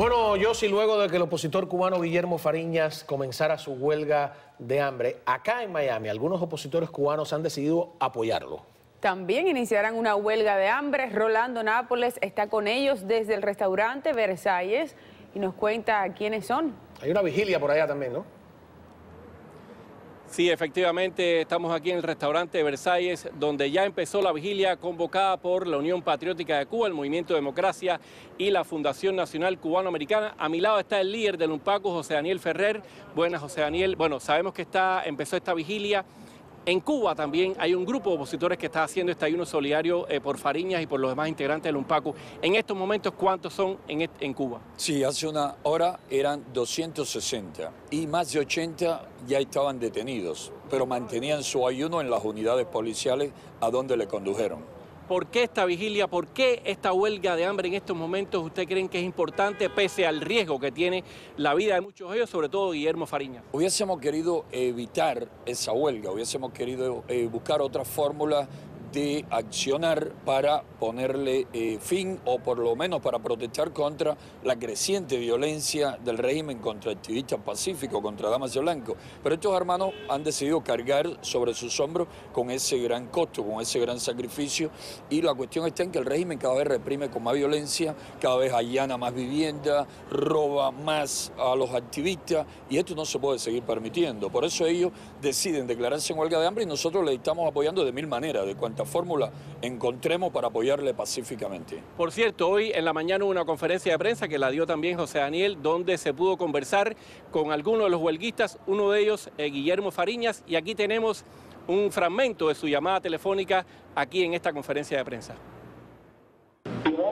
Bueno, yo sí, luego de que el opositor cubano Guillermo Fariñas comenzara su huelga de hambre, acá en Miami algunos opositores cubanos han decidido apoyarlo. También iniciarán una huelga de hambre. Rolando Nápoles está con ellos desde el restaurante Versalles y nos cuenta quiénes son. Hay una vigilia por allá también, ¿no? Sí, efectivamente, estamos aquí en el restaurante Versalles, donde ya empezó la vigilia convocada por la Unión Patriótica de Cuba, el Movimiento Democracia y la Fundación Nacional Cubano-Americana. A mi lado está el líder del UNPACO, José Daniel Ferrer. Buenas, José Daniel. Bueno, sabemos que está, empezó esta vigilia. En Cuba también hay un grupo de opositores que está haciendo este ayuno solidario eh, por Fariñas y por los demás integrantes del UNPACO. En estos momentos, ¿cuántos son en, en Cuba? Sí, hace una hora eran 260 y más de 80 ya estaban detenidos, pero mantenían su ayuno en las unidades policiales a donde le condujeron. ¿Por qué esta vigilia? ¿Por qué esta huelga de hambre en estos momentos usted creen que es importante pese al riesgo que tiene la vida de muchos de ellos, sobre todo Guillermo Fariña? Hubiésemos querido evitar esa huelga, hubiésemos querido eh, buscar otra fórmula de accionar para ponerle eh, fin o por lo menos para protestar contra la creciente violencia del régimen contra activistas pacíficos, contra damas de blanco. Pero estos hermanos han decidido cargar sobre sus hombros con ese gran costo, con ese gran sacrificio y la cuestión está en que el régimen cada vez reprime con más violencia, cada vez allana más vivienda, roba más a los activistas y esto no se puede seguir permitiendo. Por eso ellos deciden declararse en huelga de hambre y nosotros les estamos apoyando de mil maneras, de cuantas fórmula encontremos para apoyarle pacíficamente. Por cierto, hoy en la mañana hubo una conferencia de prensa que la dio también José Daniel, donde se pudo conversar con algunos de los huelguistas, uno de ellos eh, Guillermo Fariñas, y aquí tenemos un fragmento de su llamada telefónica aquí en esta conferencia de prensa. Si no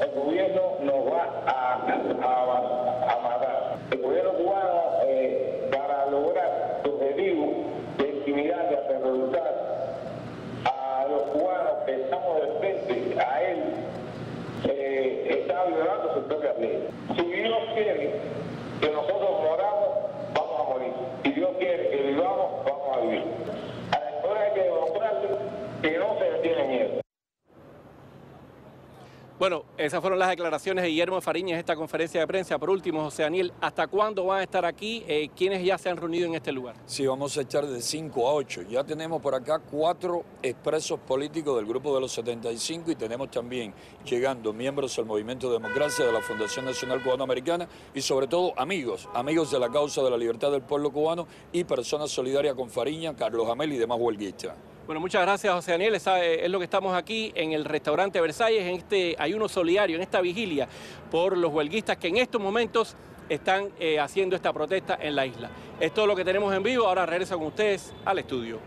el gobierno nos va a, a, matar. El gobierno cubano, eh, para lograr su objetivo de intimidar, de aterrorizar estamos de frente a él, eh, está propia ley. Si Dios que nosotros moramos, vamos a morir. Si Dios quiere que vivamos, vamos a vivir. A la historia hay que demostrarle que no se le tiene miedo. Bueno, esas fueron las declaraciones de Guillermo Fariñas en esta conferencia de prensa. Por último, José Daniel, ¿hasta cuándo van a estar aquí? Eh, ¿Quiénes ya se han reunido en este lugar? Sí, vamos a estar de 5 a 8. Ya tenemos por acá cuatro expresos políticos del Grupo de los 75 y tenemos también llegando miembros del Movimiento de Democracia, de la Fundación Nacional Cubano-Americana y sobre todo amigos, amigos de la causa de la libertad del pueblo cubano y personas solidarias con Fariña, Carlos Amel y demás huelguistas. Bueno, muchas gracias José Daniel. Eh, es lo que estamos aquí en el restaurante Versalles, en este ayuno solidario, en esta vigilia por los huelguistas que en estos momentos están eh, haciendo esta protesta en la isla. Es todo lo que tenemos en vivo. Ahora regreso con ustedes al estudio.